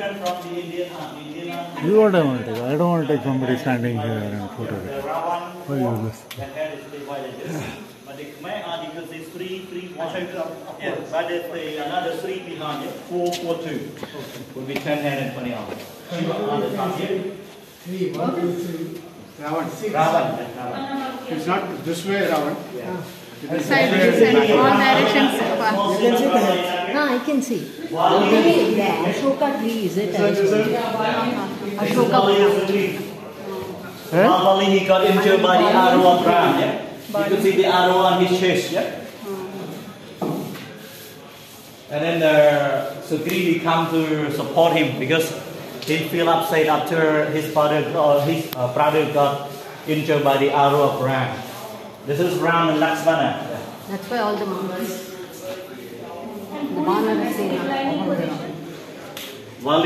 different from the Indian art. The Indian art. You what I want to take? I don't want to take somebody standing here and photo. The Ravan, Why oh, you do this? the head is divided. But the Khmer art, you can three, three, one. Yeah, but there's the, another three behind it, four, four, two. Would be ten hand and twenty arm. Shiva on the top here. Three, one, two, three. Ravan. Ravan, that's Ravan. It's not this way, Ravan. Side side, all directions. You can see the color head. No, I can see. Wali. Already the Ashoka tree is it? Ashoka Wali Vana. is the tree. Normally he got injured by the arrow of Ram, yeah? You can see the arrow on his chest, yeah? And then uh, Sugrivi come to support him because he feel upset after his father or his uh, brother got injured by the arrow of Ram. This is Ram and Lakshmana. That's why all the monkeys. The Vanara Sena, all